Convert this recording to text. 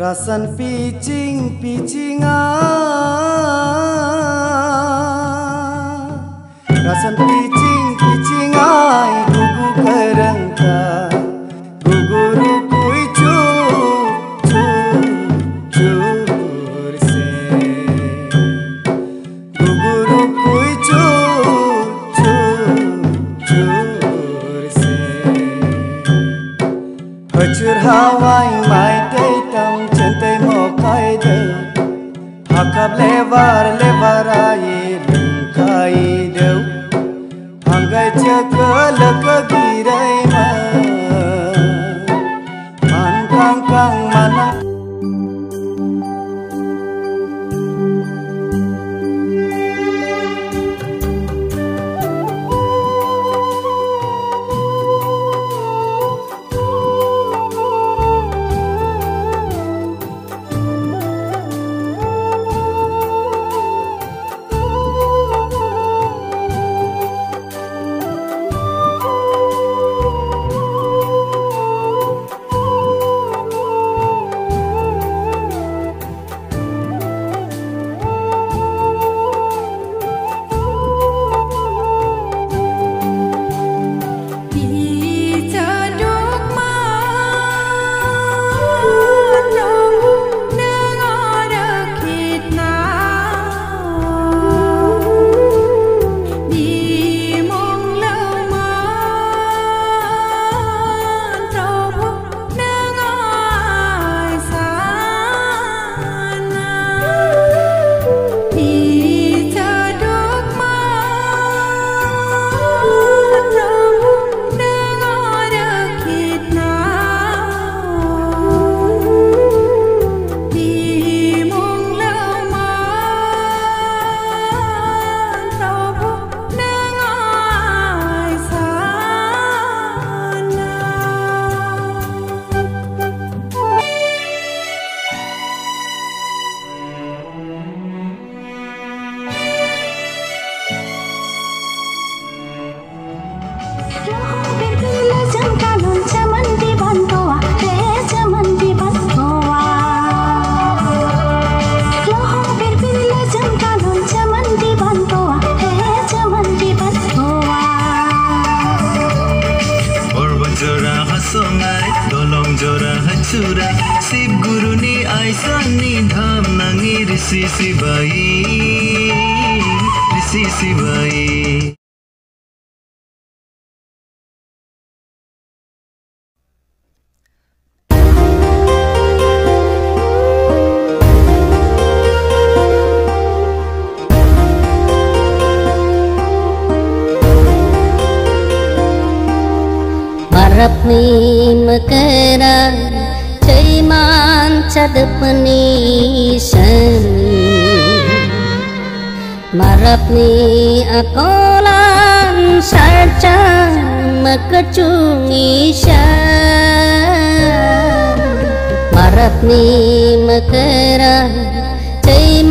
Rasan picing picinga Rasan picing picinga Gugu kerengka. Gugu rukui chu chu cur se Gugu rukui chu chu cur se Hacur hawai mai Hakab levar levar aye lungkai deu Hangai cekal ke girai जोरा हसोङाय दलङ जोरा हचुरा। शिव गुरु नि आइसानी धाम नाङी ऋषि शिवाई ऋषि Shivai. Arab ni makara Chai maan chadap ni shan Marap ni akolan Sarcha makachungi shan Marap ni makara Chai